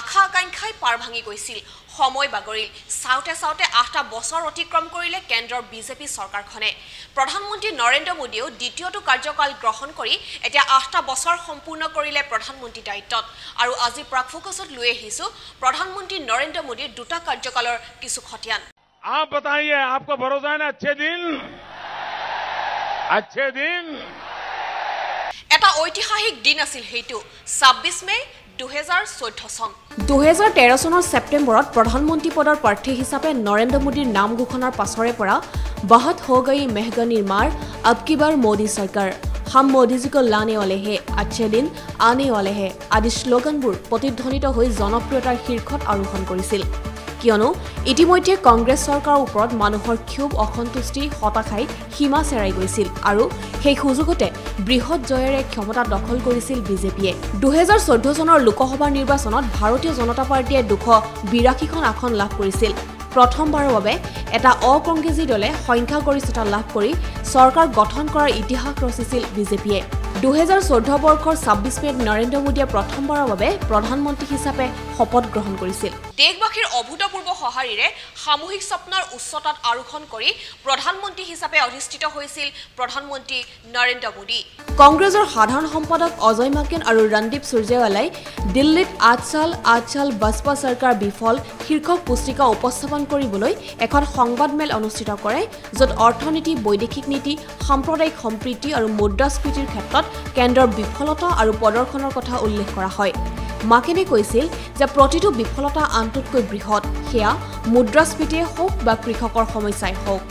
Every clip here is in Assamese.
আশা আকাংক্ষাই পাৰ ভাঙি গৈছিল সময় বাগৰিল চাওঁতে চাওঁতে আঠটা বছৰ অতিক্ৰম কৰিলে কেন্দ্ৰৰ বিজেপি চৰকাৰখনে প্ৰধানমন্ত্ৰী নৰেন্দ্ৰ মোদীয়েও দ্বিতীয়টো কাৰ্যকাল গ্ৰহণ কৰি এতিয়া আঠটা বছৰ সম্পূৰ্ণ কৰিলে প্ৰধানমন্ত্ৰী দায়িত্বত আৰু আজি প্ৰাক ফোকাছত লৈ আহিছো প্ৰধানমন্ত্ৰী নৰেন্দ্ৰ মোদীৰ দুটা কাৰ্যকালৰ কিছু খতিয়ান आप बताइए आपको भरोसा है ना अच्छे दिन अच्छे दिन এটা ঐতিহাসিক দিন আছিল সেইটো ছাব্বিছ মে' দুহেজাৰ তেৰ চনৰ ছেপ্টেম্বৰত প্ৰধানমন্ত্ৰী পদৰ প্ৰাৰ্থী হিচাপে নৰেন্দ্ৰ মোদীৰ নাম ঘোষণাৰ পাছৰে পৰা বাহত হ গই মেহগনিৰ মাৰ আব বাৰ মোদী চৰকাৰ। হাম মোদীজীক লানে ৱালেহে আচ্ছে দিন আনে ৱালেহে আদি শ্লোগানবোৰ প্ৰতিধ্বনিত হৈ জনপ্ৰিয়তাৰ শীৰ্ষত আৰোহণ কৰিছিল। কিয়নো ইতিমধ্যে কংগ্ৰেছ চৰকাৰৰ ওপৰত মানুহৰ ক্ষোভ অসন্তুষ্টি হতাশাই সীমা চেৰাই গৈছিল আৰু সেই সুযোগতে বৃহৎ জয়েৰে ক্ষমতা দখল কৰিছিল বিজেপিয়ে। দুহেজাৰ চৈধ্য চনৰ লোকসভা নিৰ্বাচনত ভাৰতীয় জনতা পাৰ্টীয়ে দুশ বিৰাশীখন আসন লাভ কৰিছিল। প্ৰথমবাৰৰ বাবে এটা অকংগ্ৰেছী দলে সংখ্যাগৰিষ্ঠতা লাভ কৰি চৰকাৰ গঠন কৰাৰ ইতিহাস ৰচিছিল বিজেপিয়ে। দুহেজাৰ চৈধ্য বৰ্ষৰ ছাব্বিছ মেত নৰেন্দ্ৰ মোদীয়ে প্ৰথমবাৰৰ বাবে প্ৰধানমন্ত্ৰী হিচাপে শপত গ্ৰহণ কৰিছিল। দেশবাসীৰ অভূতপূৰ্ব সঁহাৰিৰে সামূহিক স্বপ্নৰ উচ্চতাত আৰোহণ কৰি প্ৰধানমন্ত্ৰী হিচাপে অধিষ্ঠিত হৈছিল প্ৰধানমন্ত্ৰী নৰেন্দ্ৰ মোদী। কংগ্ৰেছৰ সাধাৰণ সম্পাদক অজয় মাকেন আৰু ৰণদীপ সূৰ্যেৱালাই দিল্লীত আঠ চাল আঠ চাল বাজপা চৰকাৰ বিফল শীৰ্ষক পুস্তিকা উপস্থাপন কৰিবলৈ এখন সংবাদমেল অনুষ্ঠিত কৰে য'ত অৰ্থনীতি বৈদেশিক নীতি সাম্প্ৰদায়িক সম্প্ৰীতি আৰু মুদ্ৰাস্ফীতিৰ ক্ষেত্ৰত কেন্দ্ৰৰ বিফলতা আৰু প্ৰদৰ্শনৰ কথা উল্লেখ কৰা হয়। মাকেনে কৈছিল যে প্ৰতিটো বিফলতা আনটোতকৈ বৃহৎ। সেয়া মুদ্ৰাস্ফীতিয়ে হওক বা কৃষকৰ সমস্যাই হওক।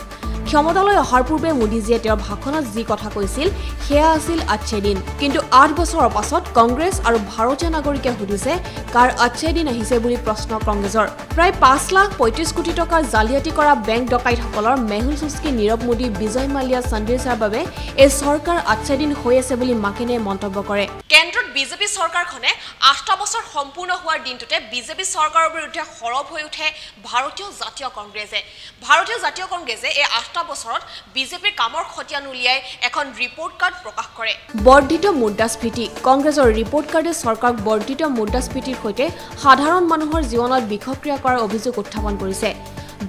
ক্ষমতালৈ অহাৰ পূৰ্বে মোদীজীয়ে তেওঁৰ ভাষণত যি কথা কৈছিল সেয়া আছিল আচ্ছে দিন কিন্তু আঠ বছৰৰ পাছত কংগ্ৰেছ আৰু ভাৰতীয় নাগৰিকে সুধিছে কাৰ আচ্ছে দিন আহিছে বুলি প্ৰশ্ন কংগ্ৰেছৰ? প্ৰায় পাঁচ লাখ পঁয়ত্ৰিছ কোটি টকাৰ জালিয়াতি কৰা বেংক ডকাইতসকলৰ মেহুল চুস্কি নীৰৱ মোদী বিজয় মালিয়া সন্দেশাৰ বাবে এই চৰকাৰ আচ্ছে দিন হৈ আছে বুলি মাকেনে মন্তব্য কৰে? কেন্দ্ৰত বিজেপি চৰকাৰখনে আঠটা বছৰ সম্পূৰ্ণ হোৱাৰ দিনটোতে বিজেপি চৰকাৰৰ বিৰুদ্ধে সৰব হৈ উঠে ভাৰতীয় জাতীয় কংগ্ৰেছে। ভাৰতীয় জাতীয় কংগ্ৰেছে এই আঠটা বছৰত বিজেপিৰ কামৰ খতিয়ান উলিয়াই এখন ৰিপৰ্ট কাৰ্ড প্ৰকাশ কৰে। বৰ্ধিত মুদ্ৰাস্ফীতি কংগ্ৰেছৰ ৰিপৰ্ট কাৰ্ডে চৰকাৰক বৰ্ধিত মুদ্ৰাস্ফীতিৰ সৈতে সাধাৰণ মানুহৰ জীৱনত বিষক্ৰিয়া কৰাৰ অভিযোগ উত্থাপন কৰিছে।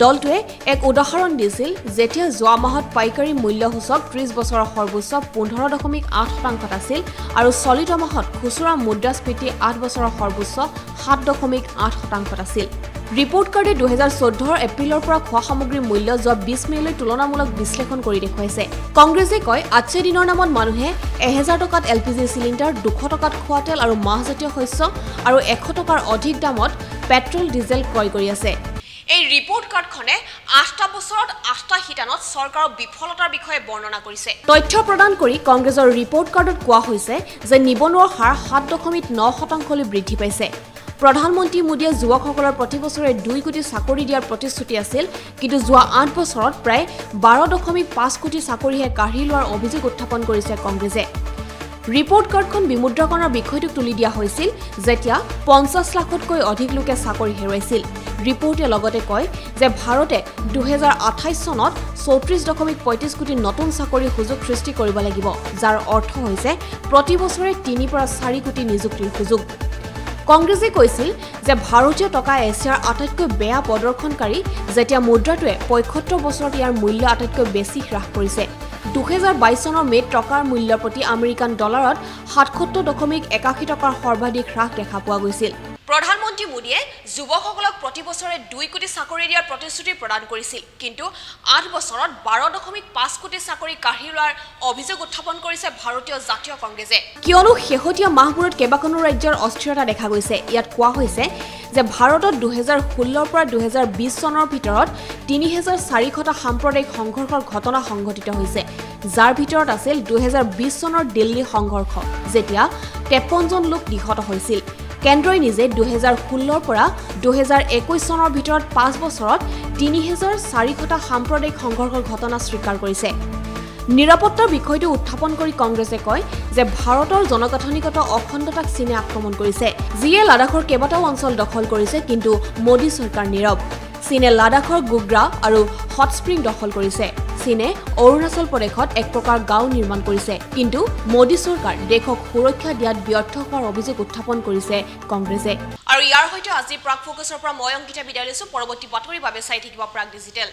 দলটোৱে এক উদাহৰণ দিছিল যেতিয়া যোৱা মাহত পাইকাৰী মূল্যসূচক ত্ৰিছ বছৰৰ সৰ্বোচ্চ পোন্ধৰ দশমিক আঠ শতাংশত আছিল আৰু চলিত মাহত খুচুৰা মুদ্ৰাস্ফীতি আঠ বছৰৰ সৰ্বোচ্চ সাত দশমিক আঠ শতাংশত আছিল। ৰিপৰ্ট কাৰ্ডে দুহেজাৰ চৈধ্যৰ এপ্ৰিলৰ পৰা খোৱা সামগ্ৰীৰ মূল্য যোৱা বিছ মেলৈ তুলনামূলক বিশ্লেষণ কৰি দেখুৱাইছে। কংগ্ৰেছে কয় আচ্ছে দিনৰ নামত মানুহে এহেজাৰ টকাত এল পি জি চিলিণ্ডাৰ দুশ টকাত খোৱা তেল আৰু মাহজাতীয় শস্য আৰু এশ টকাৰ অধিক দামত পেট্ৰল ডিজেল ক্ৰয় কৰি আছে। এই ৰিপৰ্ট কাৰ্ডখনে আঠটা বছৰত আঠটা শিতানত চৰকাৰৰ বিফলতাৰ বিষয়ে বৰ্ণনা কৰিছে। তথ্য প্ৰদান কৰি কংগ্ৰেছৰ ৰিপৰ্ট কাৰ্ডত কোৱা হৈছে যে নিবনুৱাৰ হাৰ সাত দশমিক ন শতাংশলৈ বৃদ্ধি পাইছে। প্ৰধানমন্ত্ৰী মোদীয়ে যুৱকসকলৰ প্ৰতি বছৰে দুই কোটি চাকৰি দিয়াৰ প্ৰতিশ্ৰুতি আছিল কিন্তু যোৱা আঠ বছৰত প্ৰায় বাৰ দশমিক পাঁচ কোটি চাকৰিহে কাঢ়ি লোৱাৰ অভিযোগ উত্থাপন কৰিছে কংগ্ৰেছে। ৰিপৰ্ট কাৰ্ডখন বিমুদ্ৰাকৰণৰ বিষয়টোক তুলি দিয়া হৈছিল যেতিয়া পঞ্চাছ লাখতকৈ অধিক লোকে চাকৰি হেৰুৱাইছিল। ৰিপৰ্টে লগতে কয় যে ভাৰতে দুহেজাৰ আঠাইছ চনত চৌত্ৰিছ দশমিক পঁয়ত্ৰিছ কোটি নতুন চাকৰিৰ সুযোগ সৃষ্টি কৰিব লাগিব যাৰ অৰ্থ হৈছে প্ৰতি বছৰে তিনিৰ পৰা চাৰি কোটি নিযুক্তিৰ সুযোগ। কংগ্ৰেছে কৈছিল যে ভাৰতীয় টকা এছিয়াৰ আটাইতকৈ বেয়া প্ৰদৰ্শনকাৰী যেতিয়া মুদ্ৰাটোৱে পঁয়সত্তৰ বছৰত ইয়াৰ মূল্য আটাইতকৈ বেছি হ্ৰাস কৰিছে। দুহেজাৰ বাইছ চনৰ মে'ত টকাৰ মূল্যৰ প্ৰতি আমেৰিকান ডলাৰত সাতসত্তৰ দশমিক একাশী টকাৰ সৰ্বাধিক হ্ৰাস দেখা পোৱা গৈছিল। প্ৰধানমন্ত্ৰী মোদীয়ে যুৱকসকলক প্ৰতি বছৰে দুই কোটি চাকৰি দিয়াৰ প্ৰতিশ্ৰুতি প্ৰদান কৰিছিল। কিন্তু আঠ বছৰত বাৰ দশমিক পাঁচ কোটি চাকৰি কাঢ়ি লোৱাৰ অভিযোগ উত্থাপন কৰিছে ভাৰতীয় জাতীয় কংগ্ৰেছে। কিয়নো শেহতীয়া মাহবোৰত কেইবাখনো ৰাজ্যৰ অস্থিৰতা দেখা গৈছে। ইয়াত কোৱা হৈছে যে ভাৰতত দুহেজাৰ ষোল্লৰ পৰা দুহেজাৰ বিছ চনৰ ভিতৰত তিনি হেজাৰ চাৰিশটা সাম্প্ৰদায়িক সংঘৰ্ষৰ ঘটনা সংঘটিত হৈছে। যাৰ ভিতৰত আছিল দুহেজাৰ বিছ চনৰ দিল্লী সংঘৰ্ষ যেতিয়া তেপন্নজন লোক নিহত হৈছিল। কেন্দ্ৰই নিজে দুহেজাৰ ষোল্লৰ পৰা দুহেজাৰ একৈছ চনৰ ভিতৰত পাঁচ বছৰত তিনি হেজাৰ চাৰিশটা সাম্প্ৰদায়িক সংঘৰ্ষৰ ঘটনা স্বীকাৰ কৰিছে। নিৰাপত্তাৰ বিষয়টো উত্থাপন কৰি কংগ্ৰেছে কয় যে ভাৰতৰ জনগাঁথনিগত অখণ্ডতাক চীনে আক্ৰমণ কৰিছে। যিয়ে লাডাখৰ কেইবাটাও অঞ্চল দখল কৰিছে কিন্তু মোদী চৰকাৰ নীৰৱ। চীনে লাডাখৰ গুগ্ৰা আৰু হট স্প্ৰিং দখল কৰিছে। চীনে অৰুণাচল প্ৰদেশত এক প্ৰকাৰ গাঁও নিৰ্মাণ কৰিছে। কিন্তু মোদী চৰকাৰ দেশক সুৰক্ষা দিয়াত ব্যৰ্থ হোৱাৰ অভিযোগ উত্থাপন কৰিছে কংগ্ৰেছে। আৰু ইয়াৰ সৈতে আজি প্ৰাক ফ'কাছৰ পৰা মই অংকিতা বিদায় লৈছো। পৰৱৰ্তী বাতৰিৰ বাবে চাই থাকিব প্ৰাক ডিজিটেল।